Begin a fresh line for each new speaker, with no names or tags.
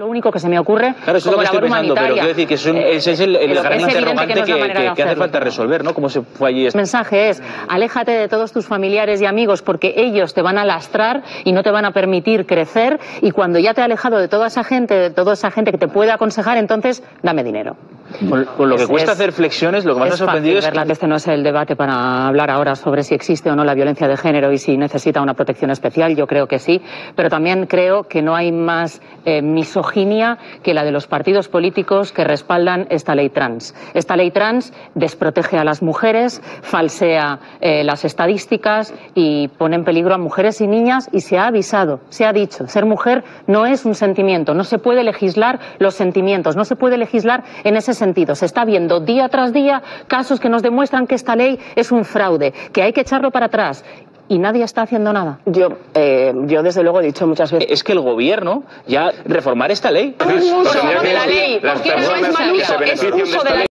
Lo único que se me ocurre
Claro, eso es lo que estoy pensando, pero quiero decir que es un-
Eh,
ese es el, el
es
gran interrogante
no
que, hace falta resolver, ¿no? ¿Cómo se fue allí?
El mensaje es, aléjate de todos tus familiares y amigos porque ellos te van a lastrar y no te van a permitir crecer y cuando ya te he alejado de toda esa gente, de toda esa gente que te puede aconsejar, entonces dame dinero.
Con, con lo que
Es-
cuesta
es-
hacer flexiones, lo que más me ha sorprendido es
verla, que este no es el debate para hablar ahora sobre si existe o no la violencia de género y si necesita una protección especial. Yo creo que sí, pero también creo que no hay más eh, misoginia que la de los partidos políticos que respaldan esta ley trans. Esta ley trans desprotege a las mujeres, falsea eh, las estadísticas y pone en peligro a mujeres y niñas y se ha avisado, se ha dicho, ser mujer no es un sentimiento, no se puede legislar los sentimientos, no se puede legislar en ese sentido. Se está viendo día tras día casos que nos demuestran que esta ley es un fraude, que hay que echarlo para atrás y nadie está haciendo nada.
Yo, eh, yo desde luego he dicho muchas veces.
es que el gobierno ya reformar esta ley.
Un uso la ley, porque no es mal es de la
ley